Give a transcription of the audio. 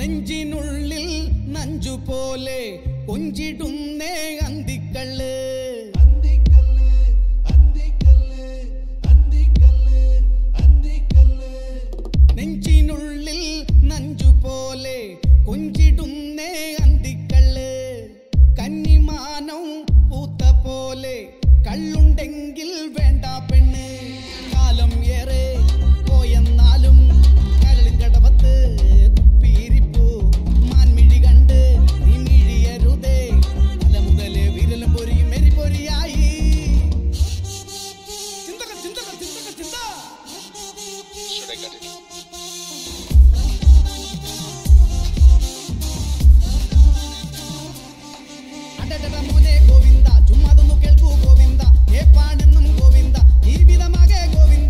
നെഞ്ചിനുള്ളിൽ നഞ്ചു പോലെ കൊഞ്ചിടുന്നേ അന്തിക്കൾ അന്തിക്കല്ല് അന്തിക്കല്ല് അന്തിക്കല്ല് അന്തിക്കല്ല്. നെഞ്ചി ഗോവിന്ദ. ചുമ്മാതൊന്നു കേൾക്കൂ ഗോവിന്ദ. കേൾപ്പാനെന്നും ഗോവിന്ദ. ജീവിതമാകെ ഗോവിന്ദ.